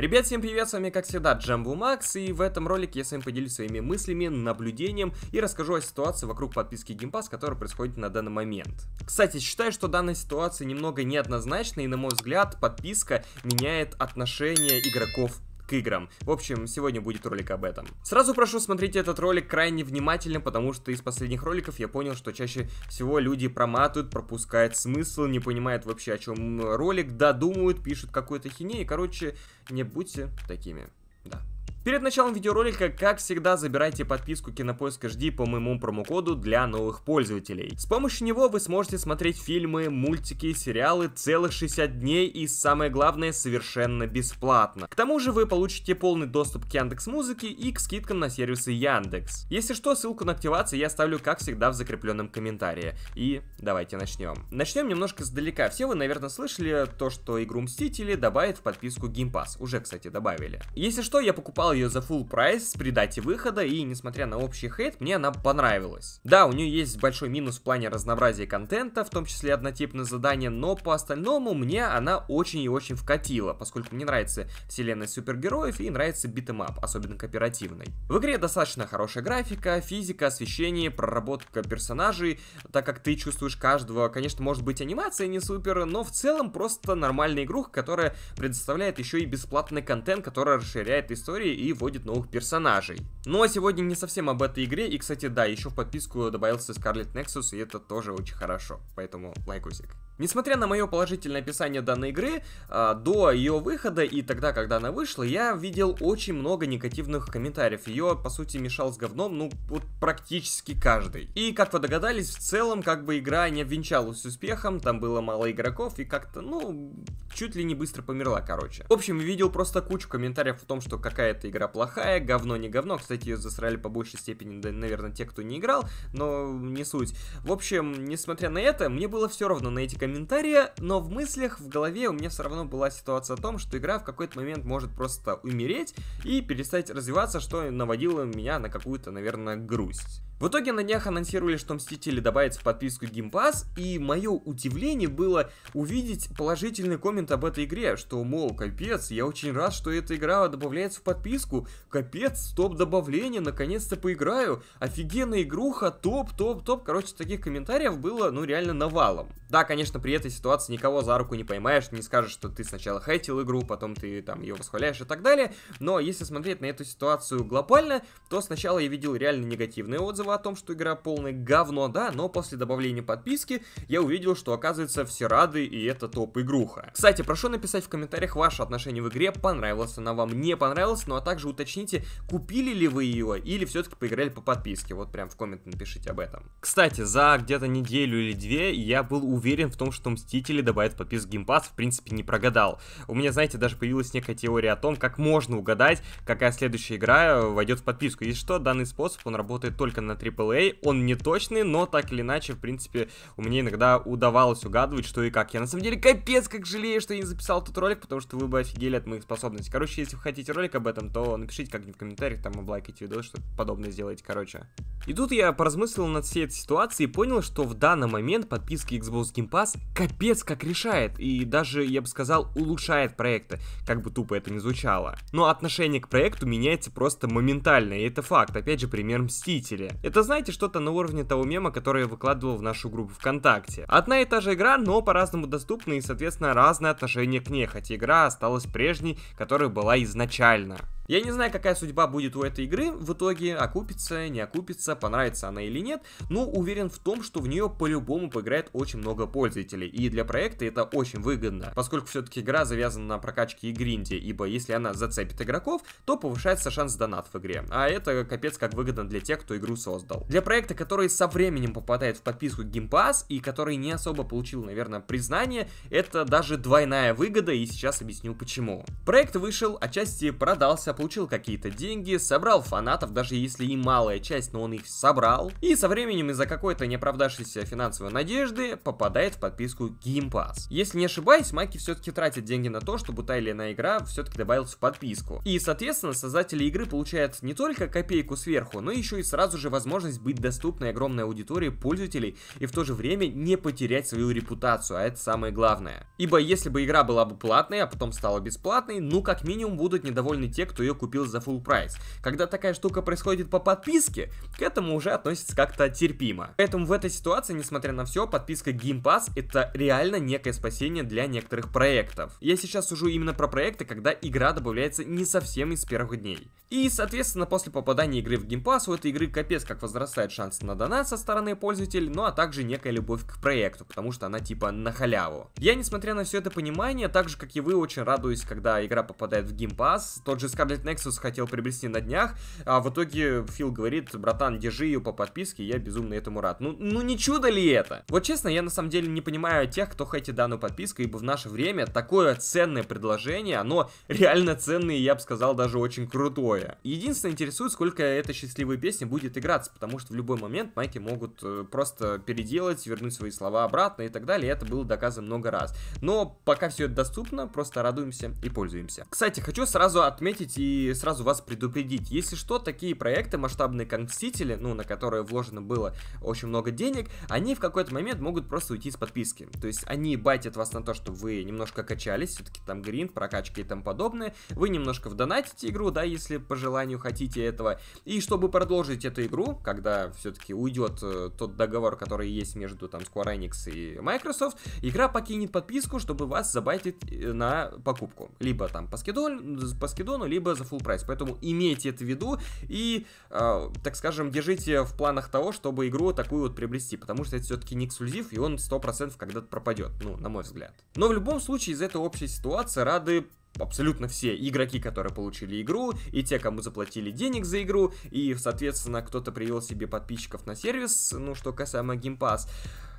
Ребят, всем привет, с вами как всегда Джамбу Макс, и в этом ролике я с вами поделюсь своими мыслями, наблюдением и расскажу о ситуации вокруг подписки Game Pass, которая происходит на данный момент. Кстати, считаю, что данная ситуация немного неоднозначна, и на мой взгляд, подписка меняет отношение игроков к играм. В общем, сегодня будет ролик об этом. Сразу прошу смотреть этот ролик крайне внимательно, потому что из последних роликов я понял, что чаще всего люди проматывают, пропускают смысл, не понимают вообще о чем ролик, додумывают, пишут какую-то хинею. Короче, не будьте такими. Да. Перед началом видеоролика, как всегда, забирайте подписку Кинопоиск HD по моему промокоду для новых пользователей. С помощью него вы сможете смотреть фильмы, мультики, сериалы целых 60 дней и, самое главное, совершенно бесплатно. К тому же вы получите полный доступ к Яндекс Музыке и к скидкам на сервисы Яндекс. Если что, ссылку на активацию я оставлю, как всегда, в закрепленном комментарии. И давайте начнем. Начнем немножко сдалека. Все вы, наверное, слышали то, что игру Мстители добавят в подписку Game Pass. Уже, кстати, добавили. Если что, я покупал покупал ее за full прайс при дате выхода, и несмотря на общий хейт, мне она понравилась. Да, у нее есть большой минус в плане разнообразия контента, в том числе однотипные задания, но по остальному мне она очень и очень вкатила, поскольку мне нравится вселенная супергероев и нравится beat 'em up, особенно кооперативный. В игре достаточно хорошая графика, физика, освещение, проработка персонажей, так как ты чувствуешь каждого, конечно, может быть анимация не супер, но в целом просто нормальная игруха, которая предоставляет еще и бесплатный контент, который расширяет истории и вводит новых персонажей. Ну а сегодня не совсем об этой игре, и, кстати, да, еще в подписку добавился Scarlet Nexus, и это тоже очень хорошо, поэтому лайкусик. Несмотря на мое положительное описание данной игры, э, до ее выхода и тогда, когда она вышла, я видел очень много негативных комментариев. Ее, по сути, мешал с говном, ну, вот практически каждый. И, как вы догадались, в целом, как бы игра не обвенчалась успехом, там было мало игроков и как-то, ну, чуть ли не быстро померла, короче. В общем, видел просто кучу комментариев о том, что какая-то игра плохая, говно не говно. Кстати, ее засрали по большей степени, да, наверное, те, кто не играл, но не суть. В общем, несмотря на это, мне было все равно на эти комментарии комментария, но в мыслях, в голове у меня все равно была ситуация о том, что игра в какой-то момент может просто умереть и перестать развиваться, что наводило меня на какую-то, наверное, грусть. В итоге на днях анонсировали, что Мстители добавятся в подписку Game Pass, и мое удивление было увидеть положительный коммент об этой игре, что, мол, капец, я очень рад, что эта игра добавляется в подписку, капец, топ добавление, наконец-то поиграю, офигенная игруха, топ, топ, топ, короче, таких комментариев было, ну, реально навалом. Да, конечно, при этой ситуации никого за руку не поймаешь, не скажешь, что ты сначала хейтил игру, потом ты там ее восхваляешь и так далее, но если смотреть на эту ситуацию глобально, то сначала я видел реально негативные отзывы, о том, что игра полное говно, да, но после добавления подписки я увидел, что оказывается все рады и это топ-игруха. Кстати, прошу написать в комментариях ваше отношение в игре, понравилась она вам, не понравилась, ну а также уточните, купили ли вы ее или все-таки поиграли по подписке, вот прям в комменты напишите об этом. Кстати, за где-то неделю или две я был уверен в том, что Мстители добавят подписку Game в принципе не прогадал. У меня, знаете, даже появилась некая теория о том, как можно угадать, какая следующая игра войдет в подписку. И что, данный способ, он работает только на AAA, он не точный, но так или иначе, в принципе, у меня иногда удавалось угадывать, что и как. Я на самом деле капец как жалею, что я не записал этот ролик, потому что вы бы офигели от моих способностей. Короче, если вы хотите ролик об этом, то напишите как-нибудь в комментариях, там, облайкайте видос, что подобное сделайте, короче. И тут я поразмыслил над всей этой ситуацией и понял, что в данный момент подписка Xbox Game Pass капец как решает, и даже, я бы сказал, улучшает проекты, как бы тупо это ни звучало. Но отношение к проекту меняется просто моментально, и это факт, опять же, пример Мстители. Это, знаете, что-то на уровне того мема, который я выкладывал в нашу группу ВКонтакте. Одна и та же игра, но по-разному доступна и, соответственно, разное отношение к ней, хотя игра осталась прежней, которая была изначально. Я не знаю, какая судьба будет у этой игры в итоге, окупится, не окупится, понравится она или нет, но уверен в том, что в нее по-любому поиграет очень много пользователей, и для проекта это очень выгодно, поскольку все-таки игра завязана на прокачке и гринде, ибо если она зацепит игроков, то повышается шанс донат в игре, а это капец как выгодно для тех, кто игру создал. Для проекта, который со временем попадает в подписку Game Pass и который не особо получил, наверное, признание, это даже двойная выгода, и сейчас объясню почему. Проект вышел, отчасти продался, получил какие-то деньги, собрал фанатов, даже если и малая часть, но он их собрал. И со временем из-за какой-то неоправдавшейся финансовой надежды попадает в подписку Game Pass. Если не ошибаюсь, Майки все-таки тратит деньги на то, чтобы та или иная игра все-таки добавилась в подписку. И, соответственно, создатели игры получают не только копейку сверху, но еще и сразу же возможность быть доступной огромной аудитории пользователей и в то же время не потерять свою репутацию, а это самое главное. Ибо если бы игра была бы платной, а потом стала бесплатной, ну как минимум будут недовольны те, кто ее купил за full прайс. Когда такая штука происходит по подписке, к этому уже относится как-то терпимо. Поэтому в этой ситуации, несмотря на все, подписка Game Pass это реально некое спасение для некоторых проектов. Я сейчас сужу именно про проекты, когда игра добавляется не совсем из первых дней. И, соответственно, после попадания игры в Game Pass у этой игры капец как возрастает шанс на донат со стороны пользователей, ну а также некая любовь к проекту, потому что она типа на халяву. Я, несмотря на все это понимание, так же как и вы, очень радуюсь, когда игра попадает в Game Pass. Тот же Scarlet Nexus хотел приобрести на днях, а в итоге Фил говорит, братан, держи ее по подписке, я безумно этому рад. Ну, ну не чудо ли это? Вот честно, я на самом деле не понимаю тех, кто хотит данную подписку, ибо в наше время такое ценное предложение, оно реально ценное, я бы сказал, даже очень крутое. Единственное, интересует, сколько эта счастливая песня будет играться, потому что в любой момент майки могут э, просто переделать, вернуть свои слова обратно и так далее, это было доказано много раз. Но пока все это доступно, просто радуемся и пользуемся. Кстати, хочу сразу отметить и сразу вас предупредить, если что, такие проекты масштабные, как Мстители, ну, на которые вложено было очень много денег, они в какой-то момент могут просто уйти с подписки. То есть они байтят вас на то, чтобы вы немножко качались, все-таки там гринд, прокачки и тому подобное, вы немножко вдонатите игру, да, если по желанию хотите этого, и чтобы продолжить эту игру, когда все-таки уйдет э, тот договор, который есть между там Square Enix и Microsoft, игра покинет подписку, чтобы вас забайтить э, на покупку. Либо там по, скидон, по скидону, либо за full прайс. Поэтому имейте это в виду и, э, так скажем, держите в планах того, чтобы игру такую вот приобрести. Потому что это все-таки не эксклюзив, и он 100% когда-то пропадет. Ну, на мой взгляд. Но в любом случае из этой общей ситуации рады абсолютно все игроки, которые получили игру, и те, кому заплатили денег за игру, и, соответственно, кто-то привел себе подписчиков на сервис, ну, что касаемо Game Pass.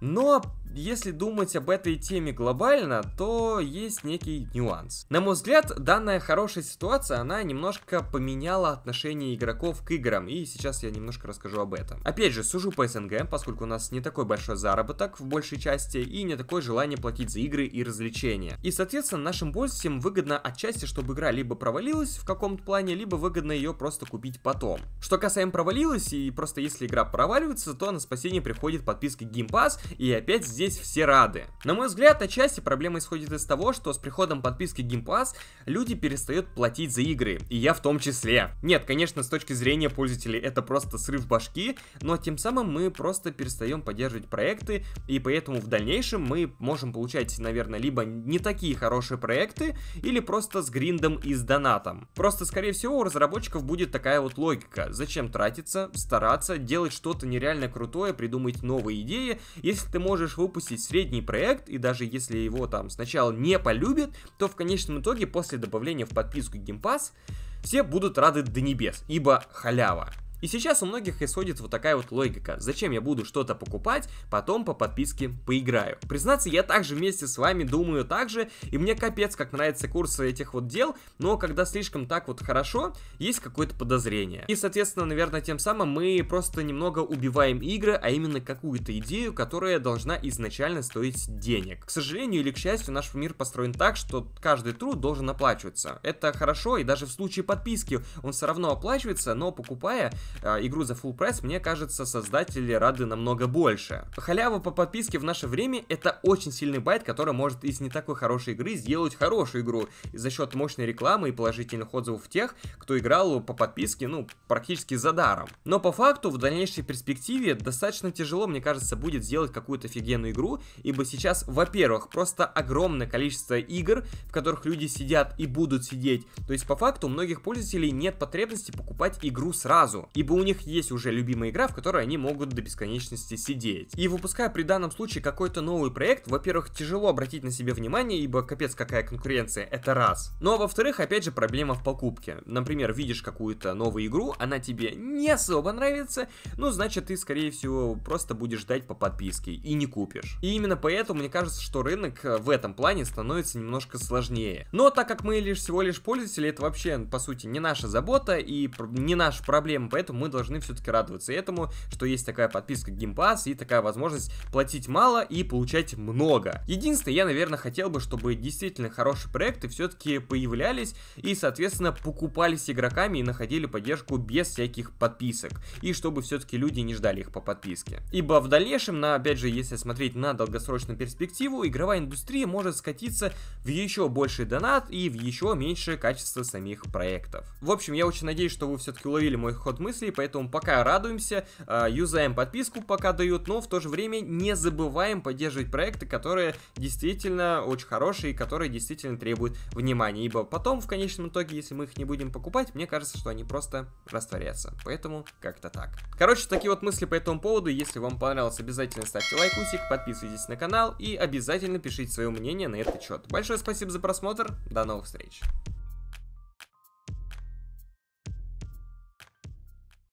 Но если думать об этой теме глобально, то есть некий нюанс. На мой взгляд, данная хорошая ситуация, она немножко поменяла отношение игроков к играм, и сейчас я немножко расскажу об этом. Опять же, сужу по СНГ, поскольку у нас не такой большой заработок в большей части, и не такое желание платить за игры и развлечения. И, соответственно, нашим пользователям выгодно отчасти, чтобы игра либо провалилась в каком-то плане, либо выгодно ее просто купить потом. Что касаемо провалилась, и просто если игра проваливается, то на спасение приходит подписка Game Pass, и опять здесь все рады. На мой взгляд, отчасти проблема исходит из того, что с приходом подписки Game Pass люди перестают платить за игры, и я в том числе. Нет, конечно, с точки зрения пользователей это просто срыв башки, но тем самым мы просто перестаем поддерживать проекты, и поэтому в дальнейшем мы можем получать, наверное, либо не такие хорошие проекты, или просто с гриндом и с донатом. Просто, скорее всего, у разработчиков будет такая вот логика. Зачем тратиться, стараться, делать что-то нереально крутое, придумать новые идеи, если ты можешь выпустить средний проект, и даже если его там сначала не полюбят, то в конечном итоге после добавления в подписку Game Pass все будут рады до небес, ибо халява. И сейчас у многих исходит вот такая вот логика. Зачем я буду что-то покупать, потом по подписке поиграю. Признаться, я также вместе с вами думаю так же, и мне капец как нравятся курсы этих вот дел, но когда слишком так вот хорошо, есть какое-то подозрение. И, соответственно, наверное, тем самым мы просто немного убиваем игры, а именно какую-то идею, которая должна изначально стоить денег. К сожалению или к счастью, наш мир построен так, что каждый труд должен оплачиваться. Это хорошо, и даже в случае подписки он все равно оплачивается, но покупая, игру за full price, мне кажется, создатели рады намного больше. Халява по подписке в наше время это очень сильный bait, который может из не такой хорошей игры сделать хорошую игру за счет мощной рекламы и положительных отзывов тех, кто играл по подписке, ну, практически за даром. Но по факту, в дальнейшей перспективе достаточно тяжело, мне кажется, будет сделать какую-то офигенную игру, ибо сейчас, во-первых, просто огромное количество игр, в которых люди сидят и будут сидеть. То есть, по факту, у многих пользователей нет потребности покупать игру сразу. Ибо у них есть уже любимая игра, в которой они могут до бесконечности сидеть. И выпуская при данном случае какой-то новый проект, во-первых, тяжело обратить на себя внимание, ибо капец какая конкуренция, это раз. Ну а во-вторых, опять же, проблема в покупке. Например, видишь какую-то новую игру, она тебе не особо нравится, ну значит ты, скорее всего, просто будешь ждать по подписке и не купишь. И именно поэтому мне кажется, что рынок э, в этом плане становится немножко сложнее. Но так как мы лишь всего лишь пользователи, это вообще, по сути, не наша забота и не наша проблема, поэтому мы должны все-таки радоваться этому, что есть такая подписка Game Pass и такая возможность платить мало и получать много. Единственное, я, наверное, хотел бы, чтобы действительно хорошие проекты все-таки появлялись и, соответственно, покупались игроками и находили поддержку без всяких подписок. И чтобы все-таки люди не ждали их по подписке. Ибо в дальнейшем, на, опять же, если смотреть на долгосрочную перспективу, игровая индустрия может скатиться в еще больший донат и в еще меньшее качество самих проектов. В общем, я очень надеюсь, что вы все-таки уловили мой ход мыслей, поэтому пока радуемся, э, юзаем подписку, пока дают, но в то же время не забываем поддерживать проекты, которые действительно очень хорошие и которые действительно требуют внимания, ибо потом, в конечном итоге, если мы их не будем покупать, мне кажется, что они просто растворятся. Поэтому как-то так. Короче, такие вот мысли по этому поводу. Если вам понравилось, обязательно ставьте лайкусик, подписывайтесь на канал и обязательно пишите свое мнение на этот счет. Большое спасибо за просмотр, до новых встреч!